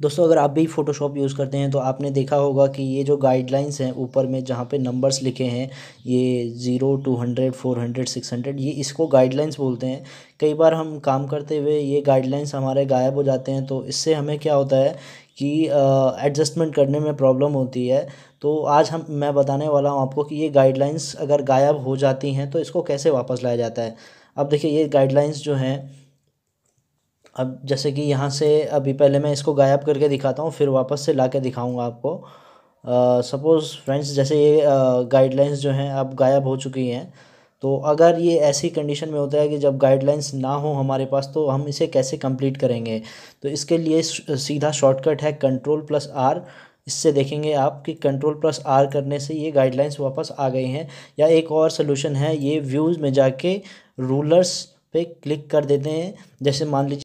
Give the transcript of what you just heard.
दोस्तों, अगर आप भी फ़ोटोशॉप यूज़ करते हैं तो आपने देखा होगा कि ये जो गाइडलाइंस हैं ऊपर में जहाँ पे नंबर्स लिखे हैं, ये zero two hundred four hundred six hundred ये इसको गाइडलाइंस बोलते हैं। कई बार हम काम करते हुए ये गाइडलाइंस हमारे गायब हो जाते हैं तो इससे हमें क्या होता है कि एडजस्टमेंट करने में प्रॉब्लम होती है। तो आज हम, मैं बताने वाला हूँ आपको कि ये गाइडलाइंस अगर गायब हो जाती हैं तो इसको कैसे वापस लाया जाता है। अब देखिए, ये गाइडलाइंस जो हैं अब जैसे कि यहाँ से अभी पहले मैं इसको गायब करके दिखाता हूँ, फिर वापस से ला के दिखाऊँगा आपको। सपोज़ फ्रेंड्स जैसे ये गाइडलाइंस जो हैं अब गायब हो चुकी हैं तो अगर ये ऐसी कंडीशन में होता है कि जब गाइडलाइंस ना हो हमारे पास तो हम इसे कैसे कंप्लीट करेंगे? तो इसके लिए सीधा शॉर्टकट है कंट्रोल प्लस आर इससे देखेंगे आप कि कंट्रोल प्लस आर करने से ये गाइडलाइंस वापस आ गई हैं। या एक और सोल्यूशन है, ये व्यूज़ में जाके रूलर्स पे क्लिक कर देते हैं। जैसे मान लीजिए